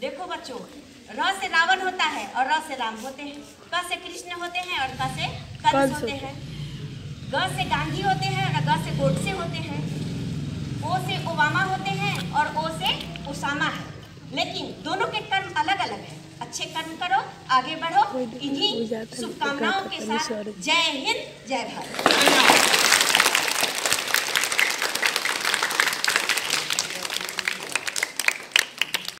देखो बच्चों र से रावण होता है और र से राम होते हैं। क से कृष्ण होते हैं और क से कंस होते हैं। ग से गांधी होते हैं और ग से गोडसे होते हैं। ओ से ओबामा होते हैं और ओ से उसामा है। लेकिन दोनों के कर्म अलग अलग हैं। अच्छे कर्म करो आगे बढ़ो। इन्हीं शुभकामनाओं के साथ जय हिंद जय भारत।